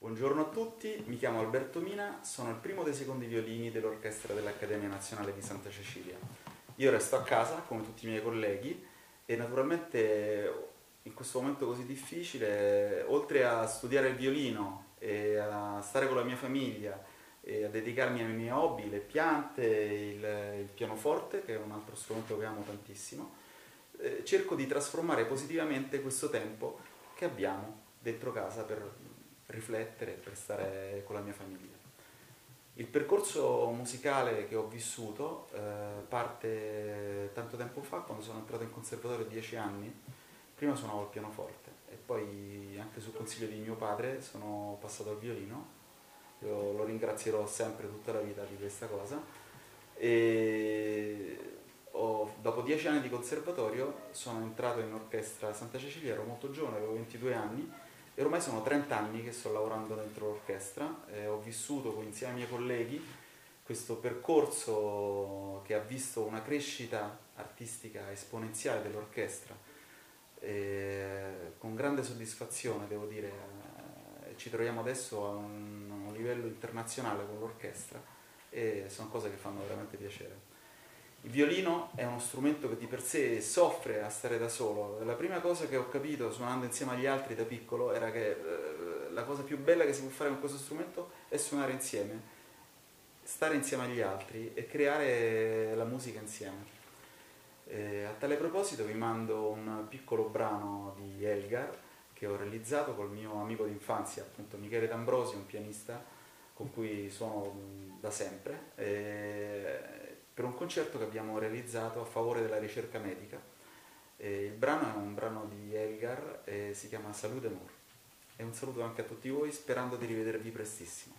Buongiorno a tutti, mi chiamo Alberto Mina, sono il primo dei secondi violini dell'Orchestra dell'Accademia Nazionale di Santa Cecilia. Io resto a casa come tutti i miei colleghi e naturalmente in questo momento così difficile, oltre a studiare il violino e a stare con la mia famiglia e a dedicarmi ai miei hobby, le piante, il, il pianoforte, che è un altro strumento che amo tantissimo, eh, cerco di trasformare positivamente questo tempo che abbiamo dentro casa per riflettere, per stare con la mia famiglia. Il percorso musicale che ho vissuto eh, parte tanto tempo fa, quando sono entrato in conservatorio a 10 anni, prima suonavo il pianoforte e poi anche sul consiglio di mio padre sono passato al violino, Io lo ringrazierò sempre tutta la vita di questa cosa. E ho, dopo 10 anni di conservatorio sono entrato in orchestra Santa Cecilia, ero molto giovane, avevo 22 anni e ormai sono 30 anni che sto lavorando dentro l'orchestra, e ho vissuto insieme ai miei colleghi questo percorso che ha visto una crescita artistica esponenziale dell'orchestra, con grande soddisfazione devo dire, eh, ci troviamo adesso a un, a un livello internazionale con l'orchestra e sono cose che fanno veramente piacere. Il violino è uno strumento che di per sé soffre a stare da solo. La prima cosa che ho capito suonando insieme agli altri da piccolo era che eh, la cosa più bella che si può fare con questo strumento è suonare insieme, stare insieme agli altri e creare la musica insieme. E a tale proposito vi mando un piccolo brano di Elgar che ho realizzato col mio amico d'infanzia, appunto Michele D'Ambrosi, un pianista con cui suono da sempre. E per un concerto che abbiamo realizzato a favore della ricerca medica. E il brano è un brano di Elgar e si chiama Salute More. E un saluto anche a tutti voi sperando di rivedervi prestissimo.